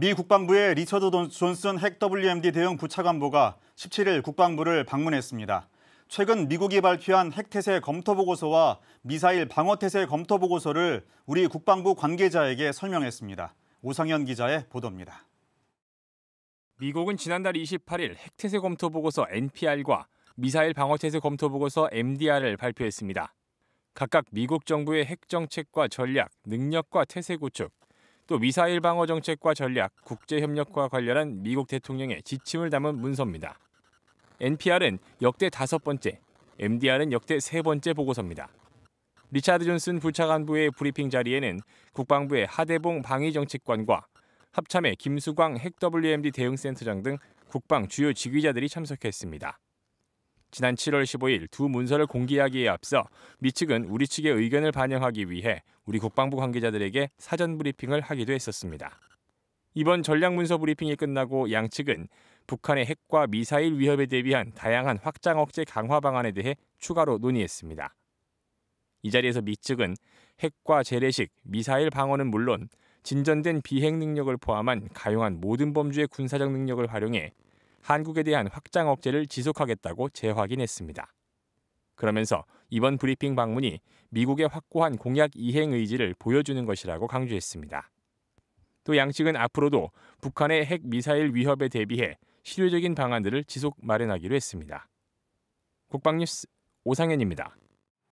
미 국방부의 리처드 존슨 핵 WMD 대응 부차관보가 17일 국방부를 방문했습니다. 최근 미국이 발표한 핵태세 검토 보고서와 미사일 방어 태세 검토 보고서를 우리 국방부 관계자에게 설명했습니다. 오상현 기자의 보도입니다. 미국은 지난달 28일 핵태세 검토 보고서 NPR과 미사일 방어 태세 검토 보고서 MDR을 발표했습니다. 각각 미국 정부의 핵 정책과 전략, 능력과 태세 구축, 또 미사일 방어 정책과 전략, 국제 협력과 관련한 미국 대통령의 지침을 담은 문서입니다. NPR은 역대 다섯 번째, MDR은 역대 세 번째 보고서입니다. 리차드 존슨 부차관부의 브리핑 자리에는 국방부의 하대봉 방위정책관과 합참의 김수광 핵 WMD 대응센터장 등 국방 주요 지휘자들이 참석했습니다. 지난 7월 15일 두 문서를 공개하기에 앞서 미 측은 우리 측의 의견을 반영하기 위해 우리 국방부 관계자들에게 사전 브리핑을 하기도 했었습니다. 이번 전략 문서 브리핑이 끝나고 양 측은 북한의 핵과 미사일 위협에 대비한 다양한 확장 억제 강화 방안에 대해 추가로 논의했습니다. 이 자리에서 미 측은 핵과 재래식, 미사일 방어는 물론 진전된 비핵 능력을 포함한 가용한 모든 범주의 군사적 능력을 활용해 한국에 대한 확장 억제를 지속하겠다고 재확인했습니다. 그러면서 이번 브리핑 방문이 미국의 확고한 공약 이행 의지를 보여주는 것이라고 강조했습니다. 또 양측은 앞으로도 북한의 핵 미사일 위협에 대비해 실효적인 방안들을 지속 마련하기로 했습니다. 국방뉴스 오상현입니다.